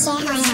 写好